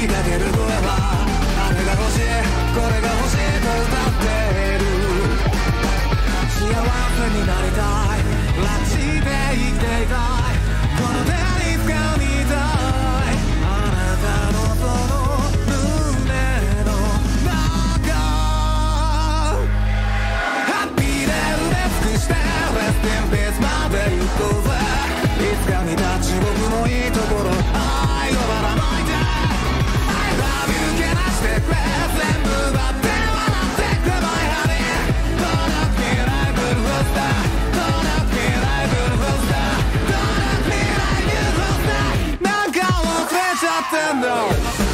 り声はあれが欲しいこれが欲しいと歌っている幸せになりたい。楽しで生きていたい。この手にかみたい。あなたのその胸の中ハッピーで埋め尽くして Rest in peace まで行こうぜいつか見た地獄のいい。ところ愛のまラ nothing though.